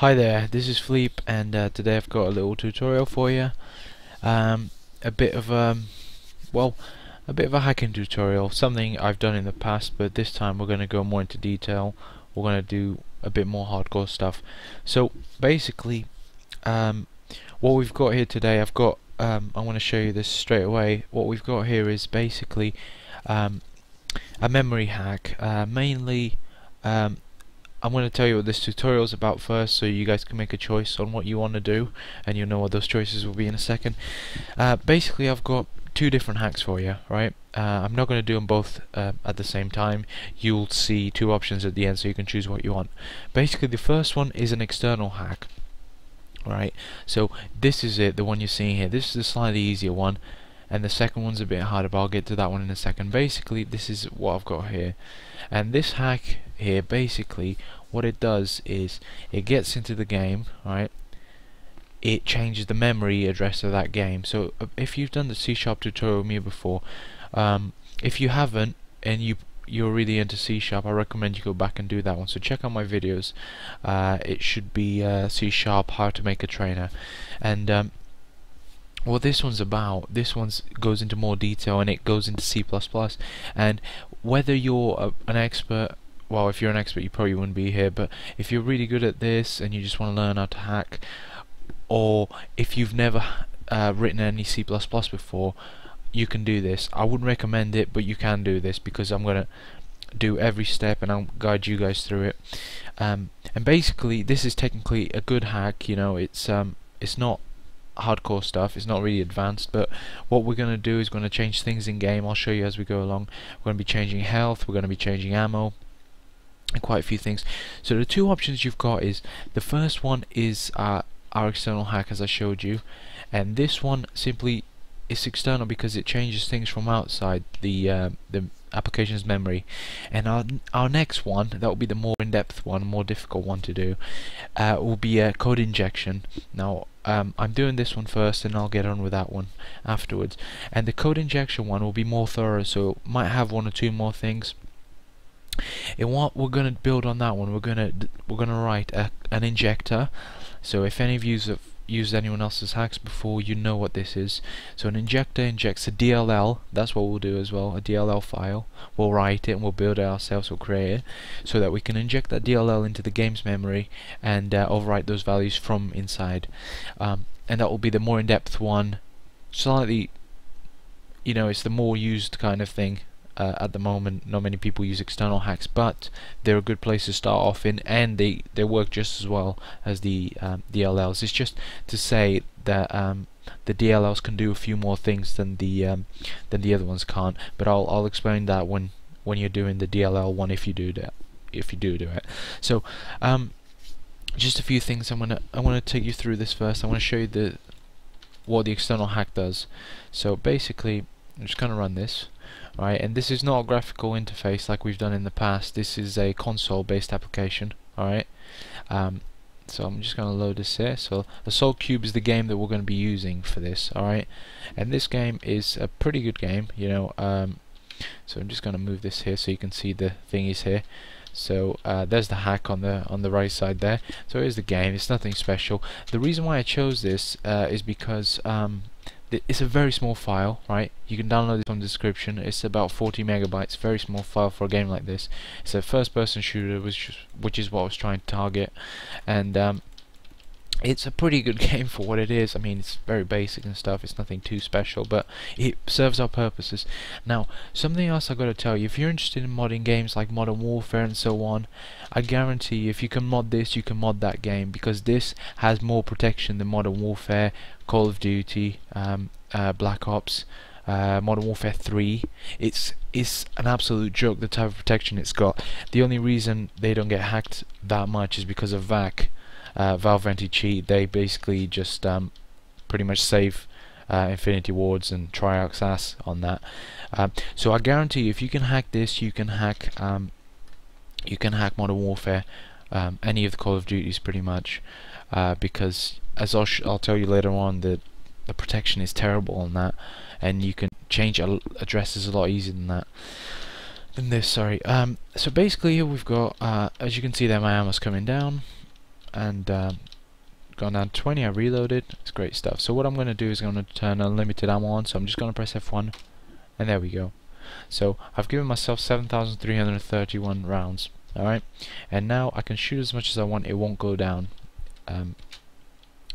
Hi there, this is Fleep and uh, today I've got a little tutorial for you. Um, a bit of a, well, a bit of a hacking tutorial, something I've done in the past but this time we're going to go more into detail. We're going to do a bit more hardcore stuff. So basically, um, what we've got here today, I've got, um, I want to show you this straight away. What we've got here is basically um, a memory hack, uh, mainly um, I'm going to tell you what this tutorial is about first so you guys can make a choice on what you want to do and you'll know what those choices will be in a second. Uh, basically I've got two different hacks for you, right? Uh, I'm not going to do them both uh, at the same time. You'll see two options at the end so you can choose what you want. Basically the first one is an external hack. Right, so this is it, the one you're seeing here. This is the slightly easier one, and the second one's a bit harder, but I'll get to that one in a second. Basically, this is what I've got here, and this hack here basically what it does is it gets into the game right? It changes the memory address of that game. So uh, if you've done the C sharp tutorial me before um, if you haven't and you you're really into C sharp I recommend you go back and do that one. So check out my videos. Uh, it should be uh, C sharp how to make a trainer. And um, what this one's about this one goes into more detail and it goes into C++ and whether you're a, an expert well, if you're an expert, you probably wouldn't be here, but if you're really good at this and you just want to learn how to hack, or if you've never uh, written any C++ before, you can do this. I wouldn't recommend it, but you can do this because I'm going to do every step and I'll guide you guys through it. Um, and basically, this is technically a good hack. You know, it's um, it's not hardcore stuff. It's not really advanced, but what we're going to do is going to change things in game. I'll show you as we go along. We're going to be changing health. We're going to be changing ammo and quite a few things. So the two options you've got is the first one is uh, our external hack as I showed you and this one simply is external because it changes things from outside the uh, the application's memory. And our our next one that will be the more in-depth one more difficult one to do uh, will be a code injection. Now um, I'm doing this one first and I'll get on with that one afterwards. And the code injection one will be more thorough so it might have one or two more things and what we're going to build on that one, we're going to we're to write a, an injector. So if any of you have used anyone else's hacks before, you know what this is. So an injector injects a DLL. That's what we'll do as well. A DLL file. We'll write it and we'll build it ourselves. We'll create it so that we can inject that DLL into the game's memory and uh, overwrite those values from inside. Um, and that will be the more in-depth one. Slightly, you know, it's the more used kind of thing uh, at the moment not many people use external hacks but they're a good place to start off in and they they work just as well as the um, DLLs it's just to say that um, the DLLs can do a few more things than the um, than the other ones can't but I'll I'll explain that when when you're doing the DLL one if you do that if you do do it. So um, just a few things I'm gonna I want to take you through this first. I want to show you the what the external hack does. So basically I'm just gonna run this right? And this is not a graphical interface like we've done in the past. This is a console based application alright um, so I'm just going to load this here. So Assault Cube is the game that we're going to be using for this alright and this game is a pretty good game you know um, so I'm just going to move this here so you can see the thingies here. So uh, there's the hack on the on the right side there. So here's the game. It's nothing special. The reason why I chose this uh, is because um, it's a very small file, right? You can download it from the description. It's about 40 megabytes, very small file for a game like this. It's a first-person shooter, which which is what I was trying to target, and um, it's a pretty good game for what it is. I mean, it's very basic and stuff. It's nothing too special, but it serves our purposes. Now, something else I've got to tell you: if you're interested in modding games like Modern Warfare and so on, I guarantee if you can mod this, you can mod that game because this has more protection than Modern Warfare, Call of Duty, um, uh, Black Ops. Uh, Modern Warfare 3 it's it's an absolute joke the type of protection it's got the only reason they don't get hacked that much is because of VAC uh, Valve anti-cheat, they basically just um, pretty much save uh, Infinity Wards and Treyarch's ass on that. Um, so I guarantee you, if you can hack this, you can hack um, you can hack Modern Warfare, um, any of the Call of Duties pretty much, uh, because as I'll, I'll tell you later on, the the protection is terrible on that, and you can change addresses a lot easier than that. Than this, sorry. Um, so basically, here we've got, uh, as you can see there, my ammo's coming down and um, gone down to 20 I reloaded. It's great stuff. So what I'm gonna do is I'm gonna turn unlimited ammo on. So I'm just gonna press F1 and there we go. So I've given myself 7,331 rounds alright and now I can shoot as much as I want. It won't go down. Um,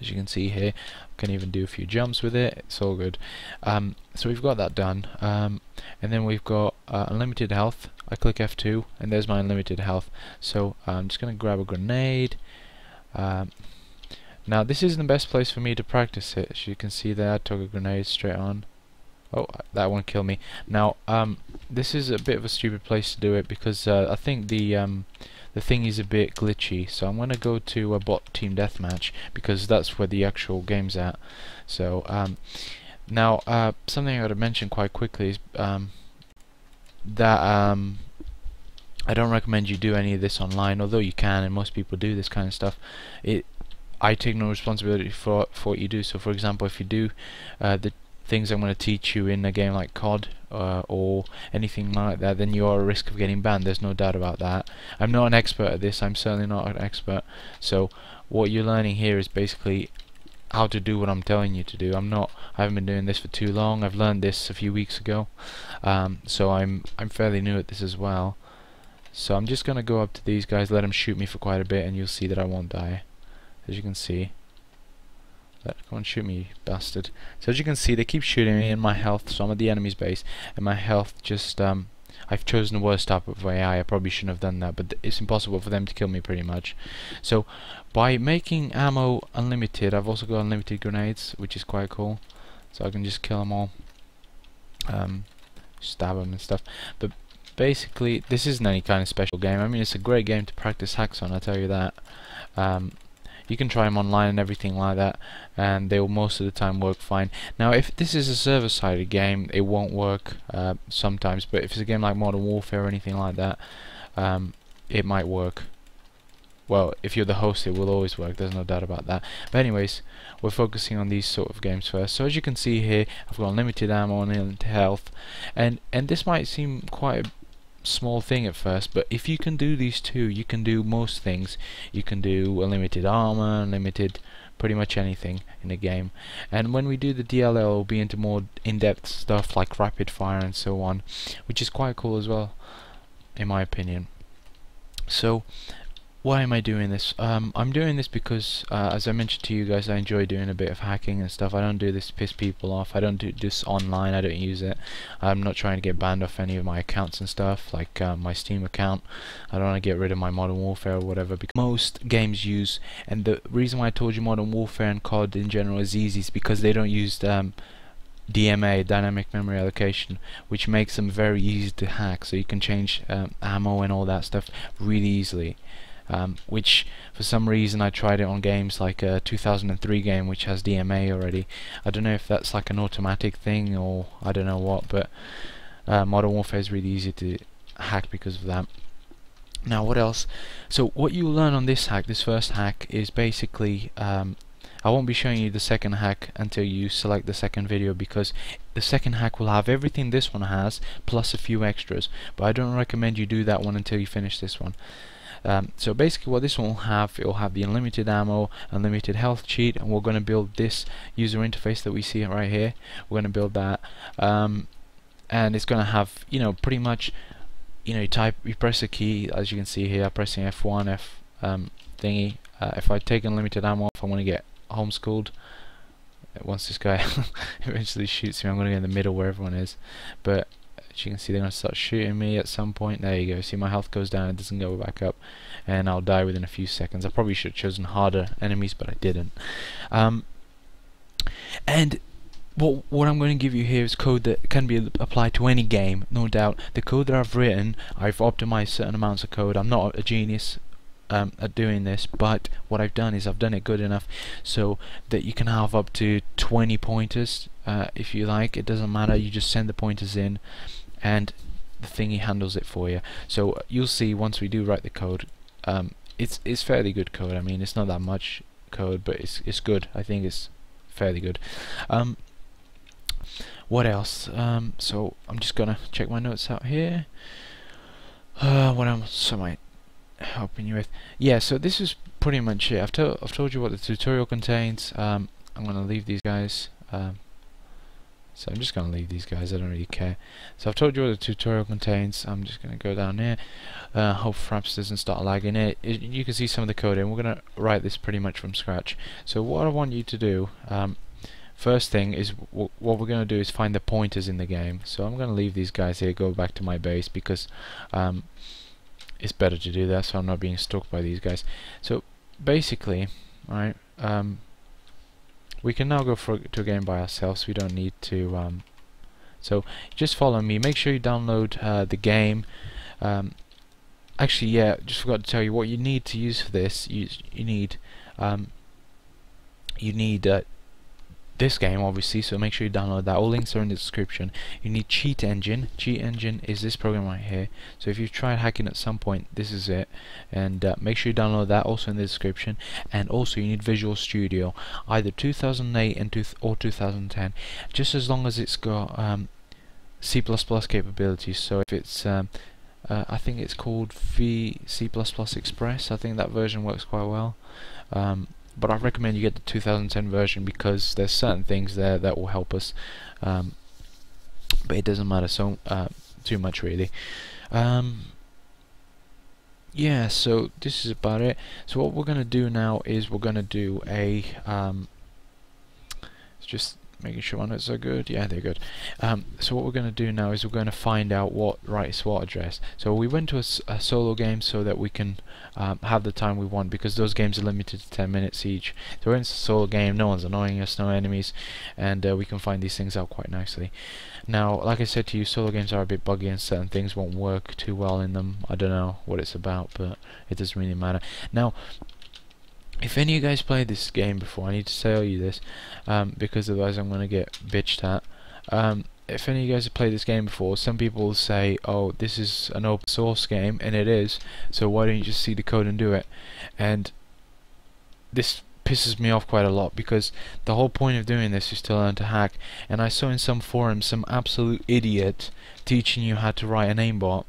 as you can see here I can even do a few jumps with it. It's all good. Um, so we've got that done. Um, and then we've got uh, unlimited health. I click F2 and there's my unlimited health. So I'm just gonna grab a grenade um, now this isn't the best place for me to practice it as you can see there I took a grenade straight on Oh, that one killed me. Now, um, this is a bit of a stupid place to do it because uh, I think the um, the thing is a bit glitchy. So I'm going to go to a bot team deathmatch because that's where the actual game's at. So um, now, uh, something I got to mention quite quickly is um, that um, I don't recommend you do any of this online, although you can, and most people do this kind of stuff. It I take no responsibility for for what you do. So, for example, if you do uh, the things I'm going to teach you in a game like COD uh, or anything like that, then you're at risk of getting banned. There's no doubt about that. I'm not an expert at this. I'm certainly not an expert. So what you're learning here is basically how to do what I'm telling you to do. I'm not. I haven't been doing this for too long. I've learned this a few weeks ago, um, so I'm I'm fairly new at this as well. So I'm just gonna go up to these guys, let them shoot me for quite a bit, and you'll see that I won't die, as you can see. Let, come on, shoot me, bastard. So as you can see, they keep shooting me in my health, so I'm at the enemy's base, and my health just, um, I've chosen the worst type of AI, I probably shouldn't have done that, but it's impossible for them to kill me pretty much. So, by making ammo unlimited, I've also got unlimited grenades, which is quite cool. So I can just kill them all. Um, stab them and stuff. But basically, this isn't any kind of special game. I mean, it's a great game to practice hacks on, I tell you that. Um, you can try them online and everything like that and they will most of the time work fine now if this is a server sided game it won't work uh, sometimes but if it's a game like Modern Warfare or anything like that um, it might work well if you're the host it will always work there's no doubt about that but anyways we're focusing on these sort of games first so as you can see here I've got unlimited ammo and health and and this might seem quite a small thing at first but if you can do these two you can do most things. You can do unlimited armor unlimited pretty much anything in the game. And when we do the DLL we'll be into more in-depth stuff like rapid fire and so on which is quite cool as well in my opinion. So why am I doing this? Um, I'm doing this because, uh, as I mentioned to you guys, I enjoy doing a bit of hacking and stuff. I don't do this to piss people off. I don't do this online. I don't use it. I'm not trying to get banned off any of my accounts and stuff, like uh, my Steam account. I don't want to get rid of my Modern Warfare or whatever. Because most games use, and the reason why I told you Modern Warfare and COD in general is easy is because they don't use um, DMA, dynamic memory allocation, which makes them very easy to hack. So you can change um, ammo and all that stuff really easily um, which for some reason I tried it on games like a 2003 game which has DMA already. I don't know if that's like an automatic thing or I don't know what, but uh, Modern Warfare is really easy to hack because of that. Now what else? So what you learn on this hack, this first hack, is basically um, I won't be showing you the second hack until you select the second video because the second hack will have everything this one has plus a few extras but I don't recommend you do that one until you finish this one. Um, so basically what this one will have, it will have the unlimited ammo, unlimited health cheat, and we're going to build this user interface that we see right here. We're going to build that, um, and it's going to have, you know, pretty much, you know, you type, you press a key, as you can see here, pressing F1, F um, thingy. Uh, if I take unlimited ammo, if I want to get homeschooled, once this guy eventually shoots me, I'm going to get in the middle where everyone is. But you can see they're going to start shooting me at some point there you go see my health goes down it doesn't go back up and I'll die within a few seconds I probably should have chosen harder enemies but I didn't um, and what what I'm going to give you here is code that can be applied to any game, no doubt. The code that I've written, I've optimized certain amounts of code. I'm not a genius um, at doing this, but what I've done is I've done it good enough so that you can have up to 20 pointers uh, if you like. It doesn't matter. You just send the pointers in, and the thingy handles it for you. So uh, you'll see once we do write the code, um, it's it's fairly good code. I mean, it's not that much code, but it's it's good. I think it's fairly good. Um, what else? Um, so I'm just gonna check my notes out here. Uh, what else am I? helping you with? Yeah, so this is pretty much it. I've, I've told you what the tutorial contains. Um, I'm to leave these guys. Um, so I'm just going to leave these guys, I don't really care. So I've told you what the tutorial contains, I'm just going to go down here. Uh, hope Fraps doesn't start lagging it. You can see some of the code and we're going to write this pretty much from scratch. So what I want you to do, um, first thing is what we're going to do is find the pointers in the game. So I'm going to leave these guys here, go back to my base because um, it's better to do that so I'm not being stalked by these guys. So basically, right, um, we can now go for to a game by ourselves. We don't need to um, so just follow me. Make sure you download uh, the game. Um, actually yeah just forgot to tell you what you need to use for this. You, you need um, you need uh, this game obviously so make sure you download that. All links are in the description. You need cheat engine. Cheat engine is this program right here. So if you've tried hacking at some point this is it. And uh, make sure you download that also in the description. And also you need Visual Studio either 2008 and two or 2010 just as long as it's got um, C++ capabilities. So if it's um, uh, I think it's called VC++ Express. I think that version works quite well. Um, but I recommend you get the 2010 version because there's certain things there that will help us um, but it doesn't matter so uh, too much really. Um, yeah so this is about it. So what we're gonna do now is we're gonna do a um, just making sure my notes are good. Yeah they're good. Um, so what we're going to do now is we're going to find out what right SWAT address. So we went to a, a solo game so that we can um, have the time we want because those games are limited to 10 minutes each. So we're in a solo game no one's annoying us no enemies and uh, we can find these things out quite nicely. Now like I said to you solo games are a bit buggy and certain things won't work too well in them. I don't know what it's about but it doesn't really matter. Now if any of you guys played this game before, I need to tell you this, um, because otherwise I'm going to get bitched at. Um, if any of you guys have played this game before, some people say, oh, this is an open source game, and it is, so why don't you just see the code and do it? And this pisses me off quite a lot, because the whole point of doing this is to learn to hack, and I saw in some forums some absolute idiot teaching you how to write an aimbot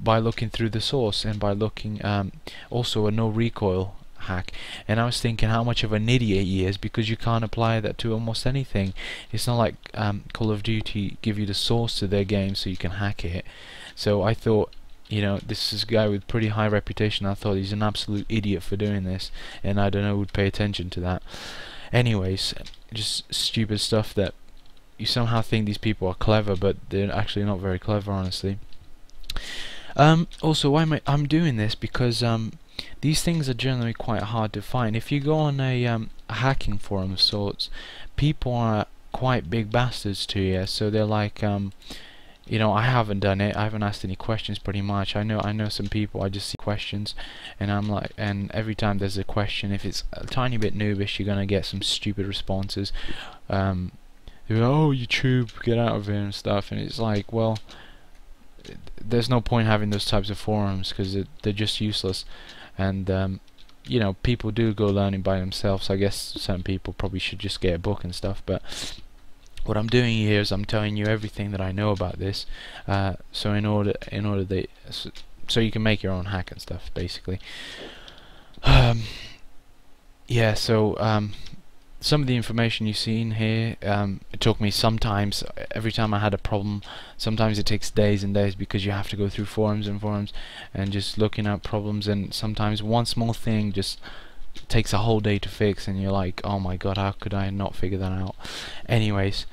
by looking through the source and by looking um, also a no recoil hack and I was thinking how much of an idiot he is because you can't apply that to almost anything. It's not like um, Call of Duty give you the source to their game so you can hack it. So I thought you know this is a guy with pretty high reputation. I thought he's an absolute idiot for doing this. And I don't know would pay attention to that. Anyways just stupid stuff that you somehow think these people are clever but they're actually not very clever honestly. Um, also why am I I'm doing this because um, these things are generally quite hard to find. If you go on a, um, a hacking forum of sorts, people are quite big bastards to you. So they're like, um, you know, I haven't done it. I haven't asked any questions. Pretty much, I know. I know some people. I just see questions, and I'm like, and every time there's a question, if it's a tiny bit noobish, you're gonna get some stupid responses. Um, oh, YouTube, get out of here and stuff. And it's like, well, there's no point having those types of forums because they're just useless and um, you know people do go learning by themselves. I guess some people probably should just get a book and stuff but what I'm doing here is I'm telling you everything that I know about this. Uh, so in order in order that so, you can make your own hack and stuff basically. Um, yeah so um, some of the information you've seen here, um, it took me sometimes, every time I had a problem, sometimes it takes days and days because you have to go through forums and forums and just looking at problems and sometimes one small thing just takes a whole day to fix and you're like, oh my god, how could I not figure that out? Anyways,